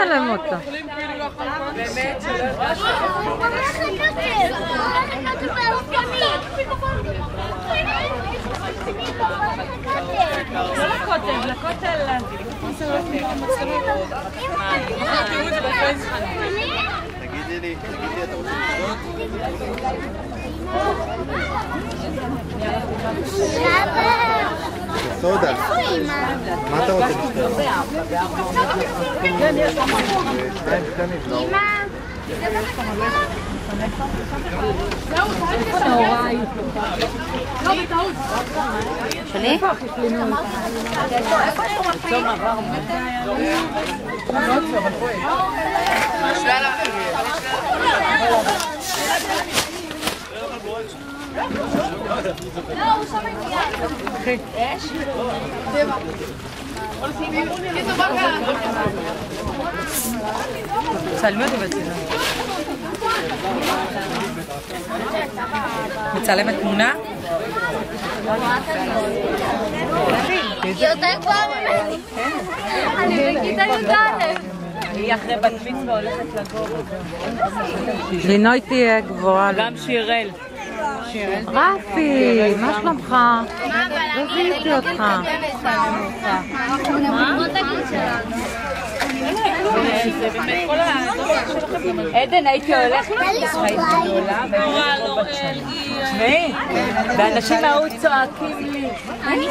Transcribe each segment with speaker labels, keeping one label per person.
Speaker 1: צלם אותה.
Speaker 2: לקוטב, לכותל.
Speaker 3: תגידי לי, תגידי אתה רוצה לשתות? סודה. מה אתה רוצה לשתות? שתיים קטנים. לא.
Speaker 1: שלי?
Speaker 2: צלמי אותי בצילום. מצלמת תמונה?
Speaker 4: היא יותר גבוהה ממני. אני בכיתה י"א.
Speaker 2: היא אחרי בת מצווה הולכת לגור.
Speaker 1: לינוי תהיה גבוהה.
Speaker 2: גם שיראל.
Speaker 1: רפי, מה שלומך? רציתי אותך.
Speaker 2: עדן, הייתי הולכת. תשמעי, ואנשים מההוא צועקים לי. אני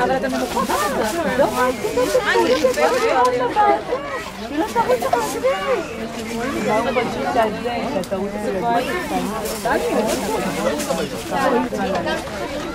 Speaker 2: אבל Thank
Speaker 3: you.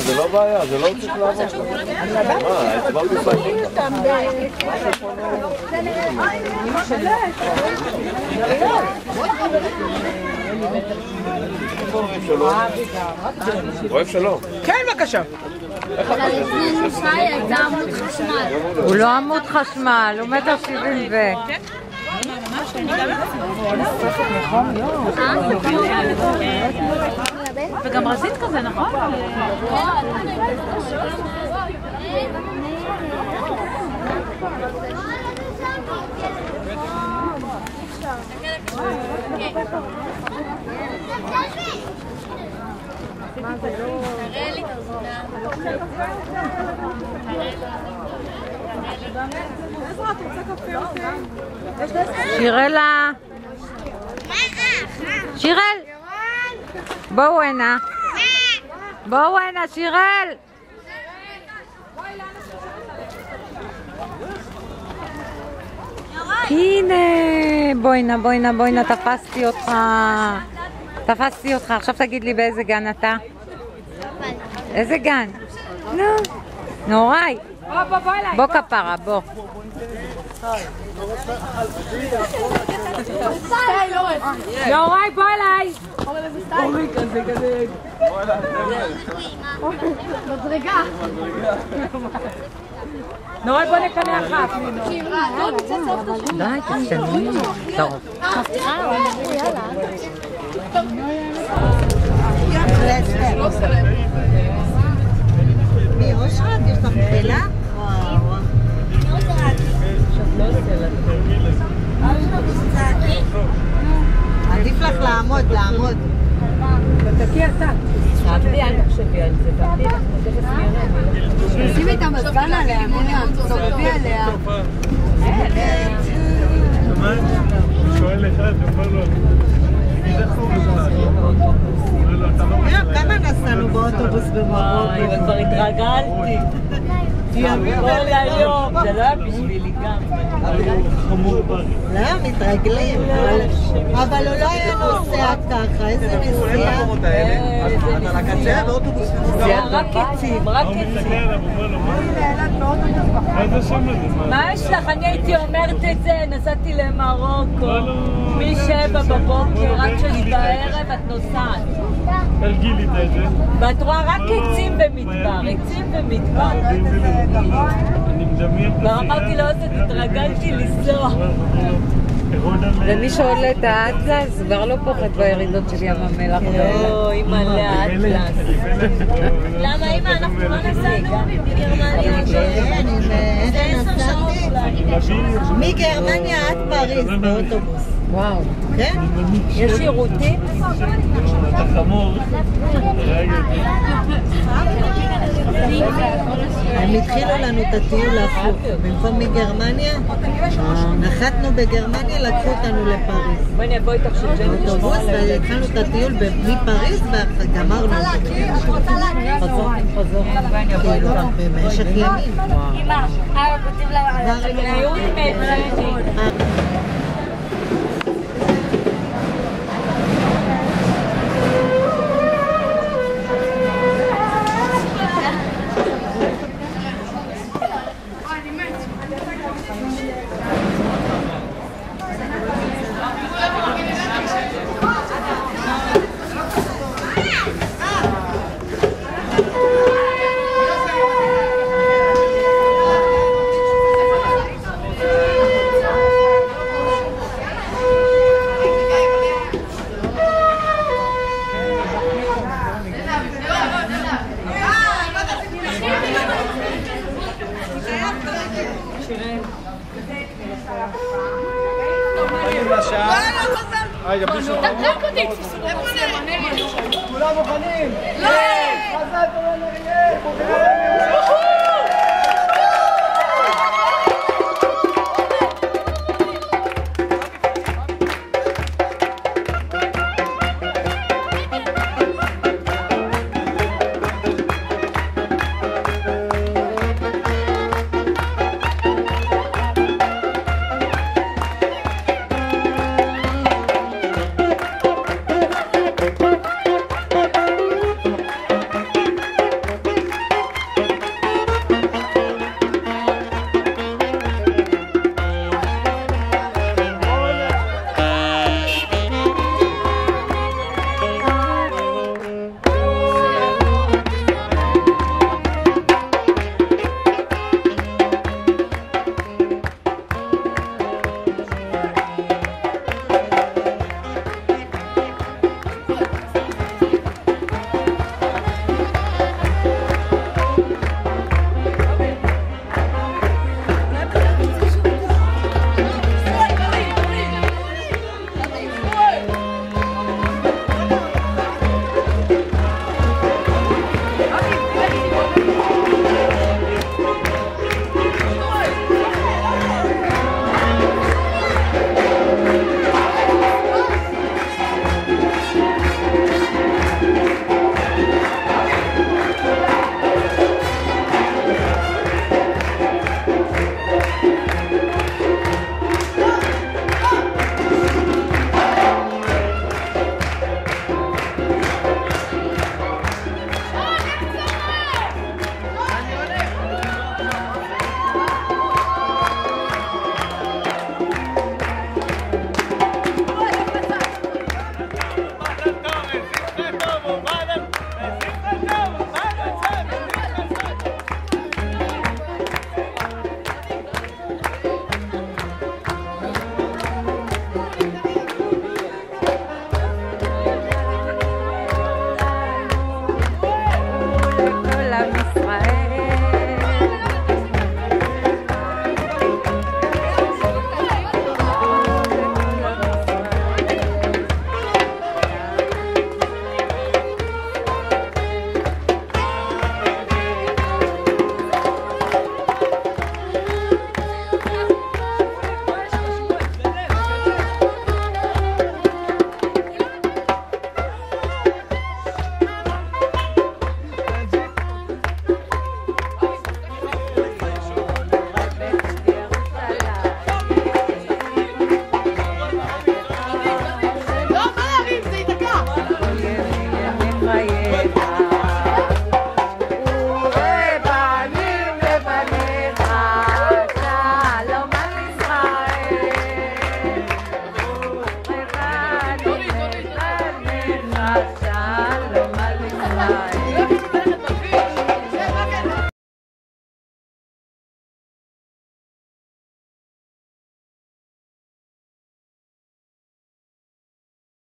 Speaker 3: זה לא בעיה, זה לא צריך לעבור. מה, הסברתי לך. אוהב שלום.
Speaker 2: כן, בבקשה.
Speaker 1: הוא לא עמוד חשמל, הוא מטר שבעים ו...
Speaker 2: וגם רזית כזה, נכון?
Speaker 1: שירלה. שירל! בואו הנה. בואו הנה, שירל! הנה, בואי הנה, בואי הנה, תפסתי אותך. תפסתי אותך. עכשיו תגיד לי באיזה גן אתה? איזה גן? נו. נוראי. בוא כפרה, בוא. יוראי, בוא אליי. נוראי, בוא נקנא אחת. די, תשתני. טוב.
Speaker 5: מי, אושרת? יש לך מחילה?
Speaker 6: לא
Speaker 2: בשבילי גם.
Speaker 5: מתרגלים. אבל הוא לא נוסע ככה, איזה נסיעה.
Speaker 3: אז על הקצה באוטובוס.
Speaker 2: זה רק עצים, רק
Speaker 6: הוא
Speaker 2: עצים.
Speaker 6: מה?
Speaker 2: יש לך? אני הייתי אומרת את זה, נסעתי למרוקו.
Speaker 6: לא, לא.
Speaker 2: משבע בבוקר עד שש בערב את נוסעת.
Speaker 6: איך גילית את זה?
Speaker 2: ואת רואה רק עצים במדבר, עצים במדבר.
Speaker 6: אני מדמיין את
Speaker 2: כבר אמרתי לו, אז התרגלתי לנסוע.
Speaker 1: ומי שעולה את האטלס כבר לא פוחד בירידות של ים המלח.
Speaker 2: אוי, מלא אטלס.
Speaker 4: למה אמא, אנחנו לא נסענו מגרמניה?
Speaker 5: כן,
Speaker 4: זה עשר שעות אולי.
Speaker 5: מגרמניה עד פריז באוטובוס.
Speaker 1: וואו.
Speaker 5: כן?
Speaker 2: יש שירותים?
Speaker 5: הם התחילו לנו את הטיול הפוך. במקום מגרמניה, נחתנו בגרמניה, לקחו אותנו לפריז. באוטובוס, והתחלנו את הטיול מפריז וגמרנו את הטיול.
Speaker 2: חזור, חזור.
Speaker 5: כאילו, במשך ימים.
Speaker 4: אה, כותב לה על
Speaker 5: כבר
Speaker 2: טיול עם ג'ני.
Speaker 7: כולם מוכנים? לא! חזק, אורן אריאל!